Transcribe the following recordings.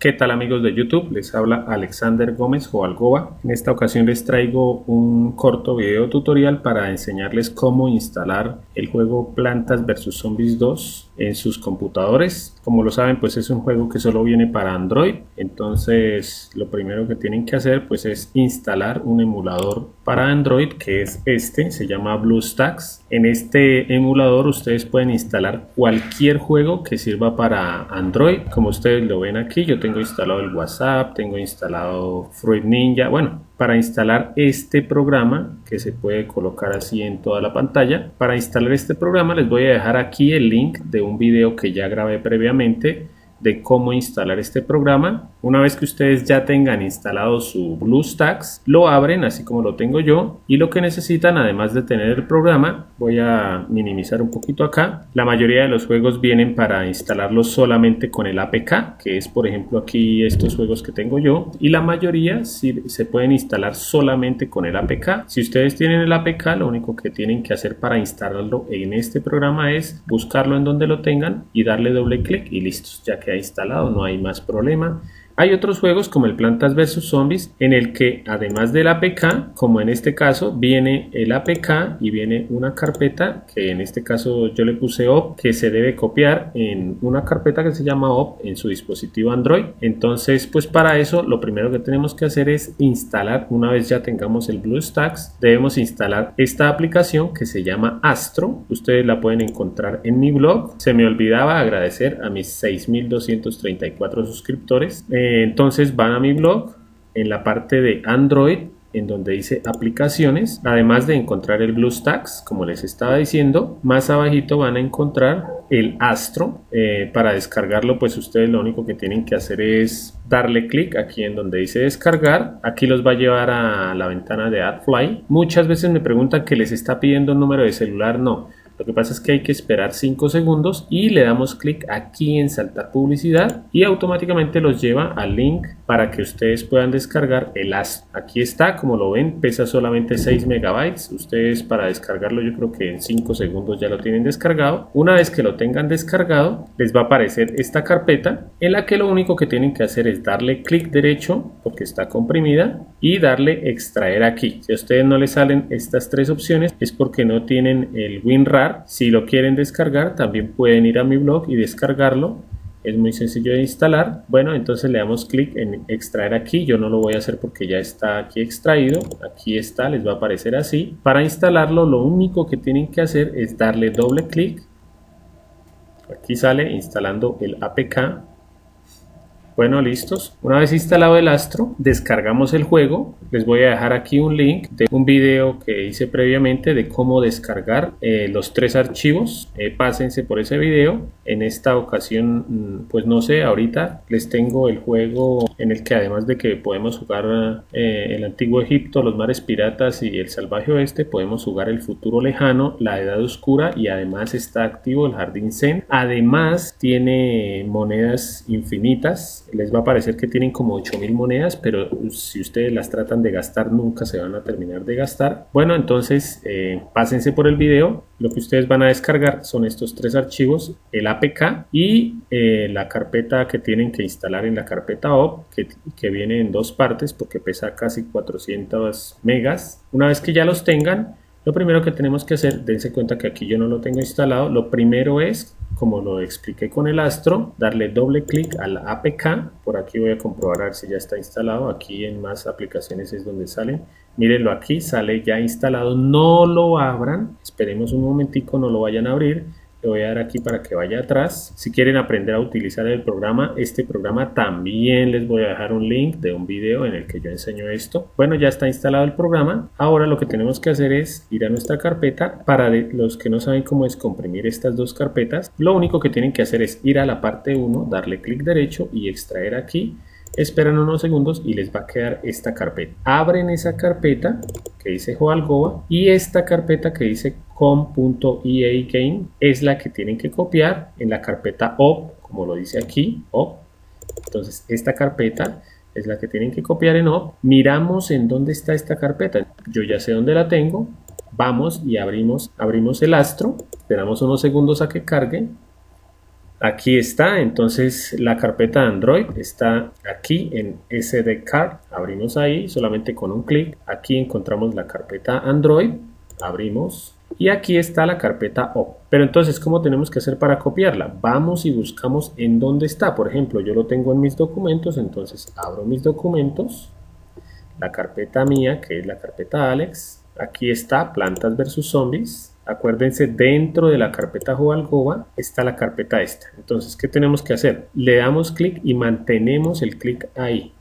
¿Qué tal amigos de YouTube? Les habla Alexander Gómez o Algoba. En esta ocasión les traigo un corto video tutorial para enseñarles cómo instalar el juego Plantas vs Zombies 2 en sus computadores. Como lo saben, pues es un juego que solo viene para Android. Entonces, lo primero que tienen que hacer pues es instalar un emulador para Android que es este, se llama BlueStacks. En este emulador ustedes pueden instalar cualquier juego que sirva para Android. Como ustedes lo ven aquí, yo tengo tengo instalado el WhatsApp, tengo instalado Fruit Ninja. Bueno, para instalar este programa que se puede colocar así en toda la pantalla, para instalar este programa les voy a dejar aquí el link de un video que ya grabé previamente de cómo instalar este programa. Una vez que ustedes ya tengan instalado su BlueStacks, lo abren así como lo tengo yo y lo que necesitan además de tener el programa, voy a minimizar un poquito acá. La mayoría de los juegos vienen para instalarlos solamente con el APK, que es por ejemplo aquí estos juegos que tengo yo y la mayoría sí, se pueden instalar solamente con el APK. Si ustedes tienen el APK, lo único que tienen que hacer para instalarlo en este programa es buscarlo en donde lo tengan y darle doble clic y listos, ya que ha instalado, no hay más problema. Hay otros juegos como el Plantas vs Zombies en el que además del APK, como en este caso, viene el APK y viene una carpeta que en este caso yo le puse OP que se debe copiar en una carpeta que se llama OP en su dispositivo Android. Entonces, pues para eso lo primero que tenemos que hacer es instalar, una vez ya tengamos el BlueStacks, debemos instalar esta aplicación que se llama Astro. Ustedes la pueden encontrar en mi blog. Se me olvidaba agradecer a mis 6234 suscriptores. Eh, entonces van a mi blog en la parte de Android en donde dice aplicaciones, además de encontrar el BlueStacks, como les estaba diciendo, más abajito van a encontrar el Astro. Eh, para descargarlo, pues ustedes lo único que tienen que hacer es darle clic aquí en donde dice descargar. Aquí los va a llevar a la ventana de AdFly. Muchas veces me preguntan que les está pidiendo un número de celular. No, lo que pasa es que hay que esperar 5 segundos y le damos clic aquí en saltar publicidad y automáticamente los lleva al link para que ustedes puedan descargar el AS. Aquí está, como lo ven, pesa solamente 6 megabytes. Ustedes para descargarlo yo creo que en 5 segundos ya lo tienen descargado. Una vez que lo tengan descargado, les va a aparecer esta carpeta en la que lo único que tienen que hacer es darle clic derecho porque está comprimida y darle extraer aquí. Si a ustedes no les salen estas tres opciones es porque no tienen el WinRAR si lo quieren descargar, también pueden ir a mi blog y descargarlo. Es muy sencillo de instalar. Bueno, entonces le damos clic en extraer aquí. Yo no lo voy a hacer porque ya está aquí extraído. Aquí está, les va a aparecer así. Para instalarlo, lo único que tienen que hacer es darle doble clic. Aquí sale instalando el APK bueno, listos. Una vez instalado el Astro, descargamos el juego. Les voy a dejar aquí un link de un video que hice previamente de cómo descargar eh, los tres archivos. Eh, pásense por ese video. En esta ocasión, mm, pues no sé, ahorita les tengo el juego en el que además de que podemos jugar eh, el antiguo Egipto, los mares piratas y el salvaje oeste, podemos jugar el futuro lejano, la edad oscura y además está activo el jardín Zen. Además tiene monedas infinitas les va a parecer que tienen como 8000 monedas, pero si ustedes las tratan de gastar nunca se van a terminar de gastar. Bueno, entonces eh, pásense por el video. Lo que ustedes van a descargar son estos tres archivos, el APK y eh, la carpeta que tienen que instalar en la carpeta OP, que, que viene en dos partes porque pesa casi 400 megas. Una vez que ya los tengan, lo primero que tenemos que hacer, dense cuenta que aquí yo no lo tengo instalado, lo primero es como lo expliqué con el Astro, darle doble clic al APK. Por aquí voy a comprobar a ver si ya está instalado. Aquí en más aplicaciones es donde salen. Mírenlo aquí, sale ya instalado. No lo abran. Esperemos un momentico, no lo vayan a abrir le voy a dar aquí para que vaya atrás. Si quieren aprender a utilizar el programa, este programa también les voy a dejar un link de un video en el que yo enseño esto. Bueno, ya está instalado el programa. Ahora lo que tenemos que hacer es ir a nuestra carpeta. Para los que no saben cómo es comprimir estas dos carpetas, lo único que tienen que hacer es ir a la parte 1, darle clic derecho y extraer aquí esperan unos segundos y les va a quedar esta carpeta. Abren esa carpeta que dice Joalgoa y esta carpeta que dice com.eagame es la que tienen que copiar en la carpeta op, como lo dice aquí, op. Entonces esta carpeta es la que tienen que copiar en op. Miramos en dónde está esta carpeta. Yo ya sé dónde la tengo. Vamos y abrimos, abrimos el astro. Esperamos unos segundos a que cargue Aquí está, entonces la carpeta Android está aquí en SD card. Abrimos ahí solamente con un clic. Aquí encontramos la carpeta Android. Abrimos y aquí está la carpeta O. Pero entonces, ¿cómo tenemos que hacer para copiarla? Vamos y buscamos en dónde está. Por ejemplo, yo lo tengo en mis documentos, entonces abro mis documentos, la carpeta mía, que es la carpeta Alex. Aquí está Plantas versus Zombies. Acuérdense, dentro de la carpeta Joalgoba está la carpeta esta. Entonces, ¿qué tenemos que hacer? Le damos clic y mantenemos el clic ahí.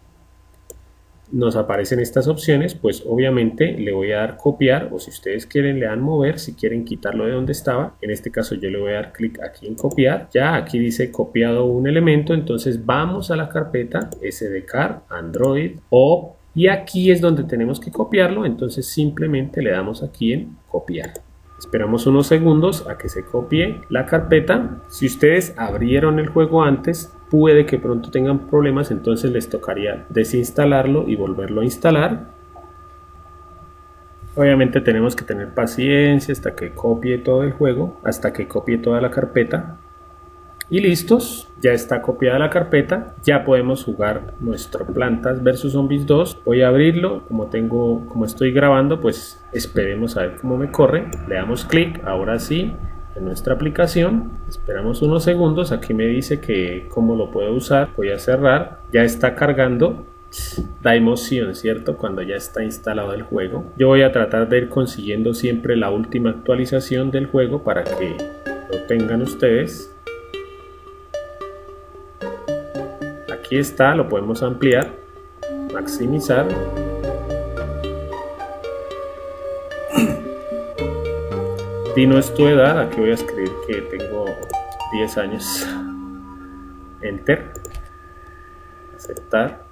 Nos aparecen estas opciones, pues obviamente le voy a dar copiar o si ustedes quieren le dan mover, si quieren quitarlo de donde estaba. En este caso yo le voy a dar clic aquí en copiar. Ya aquí dice copiado un elemento, entonces vamos a la carpeta SDCAR, Android, o y aquí es donde tenemos que copiarlo, entonces simplemente le damos aquí en copiar. Esperamos unos segundos a que se copie la carpeta. Si ustedes abrieron el juego antes, puede que pronto tengan problemas, entonces les tocaría desinstalarlo y volverlo a instalar. Obviamente tenemos que tener paciencia hasta que copie todo el juego, hasta que copie toda la carpeta y listos, ya está copiada la carpeta, ya podemos jugar nuestro Plantas vs Zombies 2. Voy a abrirlo, como tengo, como estoy grabando, pues esperemos a ver cómo me corre. Le damos clic, ahora sí, en nuestra aplicación. Esperamos unos segundos, aquí me dice que cómo lo puedo usar. Voy a cerrar, ya está cargando. Da emoción, ¿cierto? Cuando ya está instalado el juego. Yo voy a tratar de ir consiguiendo siempre la última actualización del juego para que lo tengan ustedes. aquí está, lo podemos ampliar, maximizar. Dino es tu edad, aquí voy a escribir que tengo 10 años. Enter. Aceptar.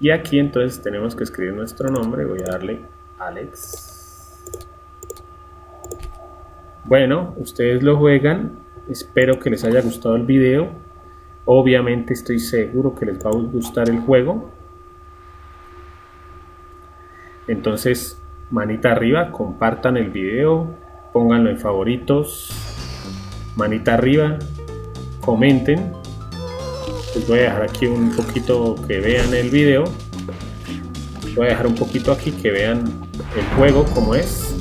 Y aquí entonces tenemos que escribir nuestro nombre, voy a darle Alex. Bueno, ustedes lo juegan, espero que les haya gustado el video. Obviamente estoy seguro que les va a gustar el juego. Entonces, manita arriba, compartan el video, pónganlo en favoritos, manita arriba, comenten. Les voy a dejar aquí un poquito que vean el video. Voy a dejar un poquito aquí que vean el juego como es.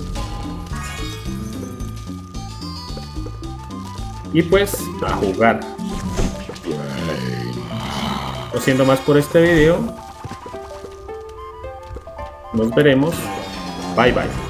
Y pues a jugar. No siendo más por este video. Nos veremos. Bye bye.